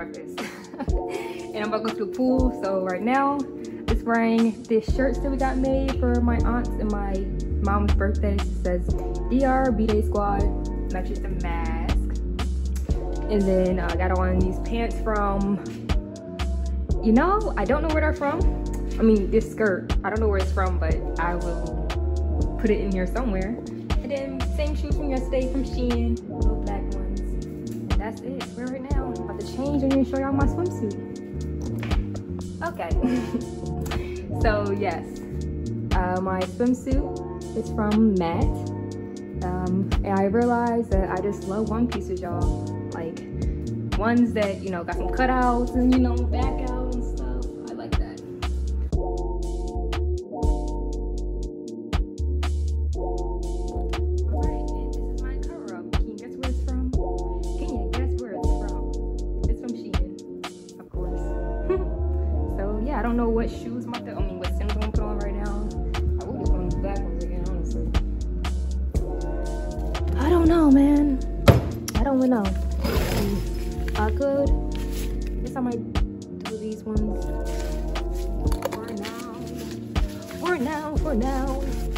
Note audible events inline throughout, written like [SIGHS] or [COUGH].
breakfast. [LAUGHS] and I'm about to go to the pool. So right now, just wearing this shirts that we got made for my aunt's and my mom's birthday. It says DR B-Day Squad. Matches the mask. And then I got on these pants from, you know, I don't know where they're from. I mean, this skirt, I don't know where it's from, but I will put it in here somewhere. And then same shoes from yesterday from Shein, little black ones. That's it, we're right now. Change and show y'all my swimsuit. Okay. [LAUGHS] so yes, uh, my swimsuit is from Matt. Um, and I realized that I just love one pieces, y'all. Like ones that, you know, got some cutouts and, you know, back out shoes, my I mean, Sims right now. I would black ones again, honestly. I don't know, man. I don't know. I could. I guess I might do these ones for now. For now, for now.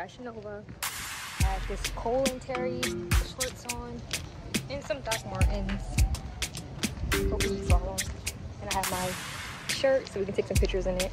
Fashion Nova. I have this Cole and Terry shorts on and some Doc Martens. Hopefully you saw And I have my shirt so we can take some pictures in it.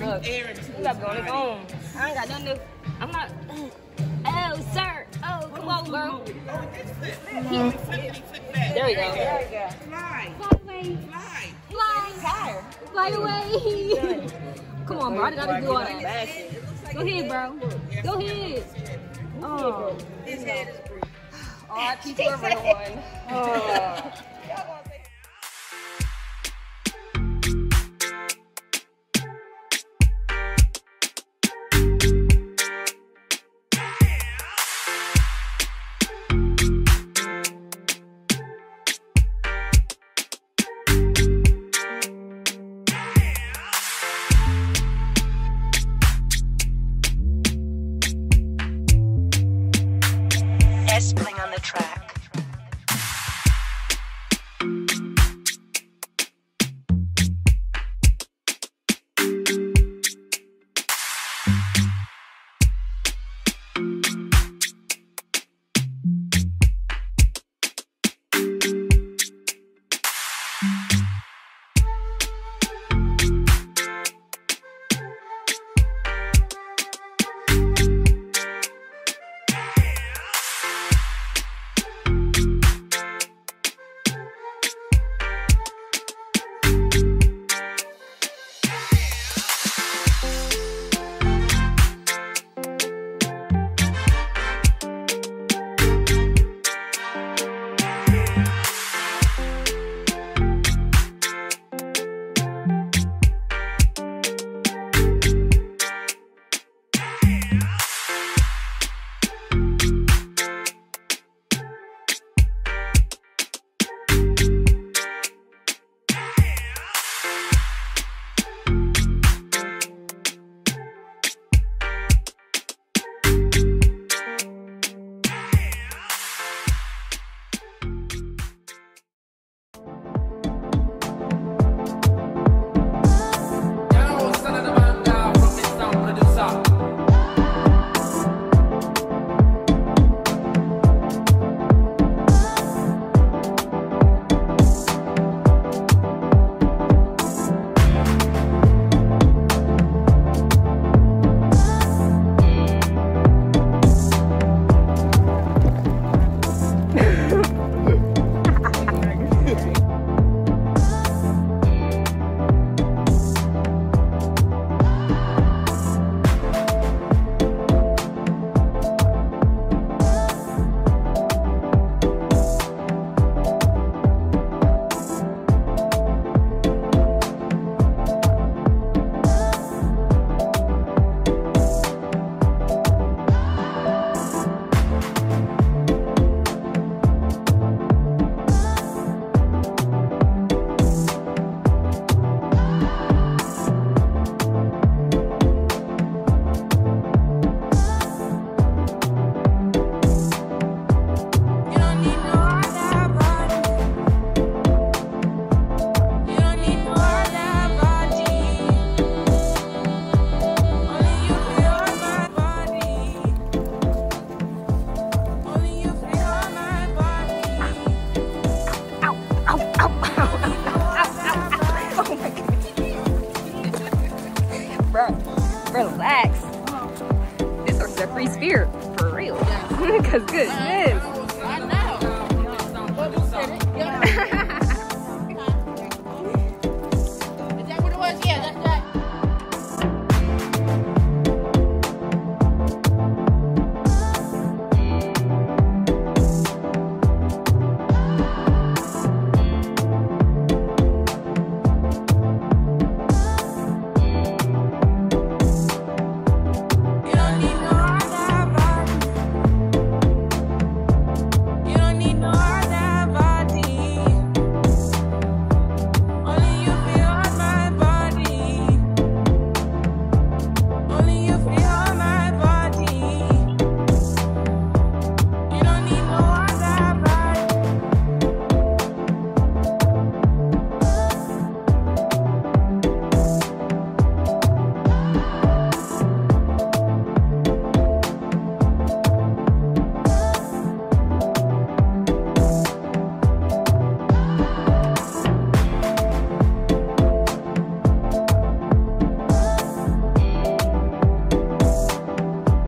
Look, we got going on. I ain't got nothing to, I'm not, oh, sir. Oh, come on, bro. There we go. There we go. Fly. Fly away. Fly. Fly. Fly away. come on, bro. I gotta do all that. Go ahead, bro. Go ahead. Oh. His head is Oh, people are [SIGHS] one. [LAUGHS] Oh.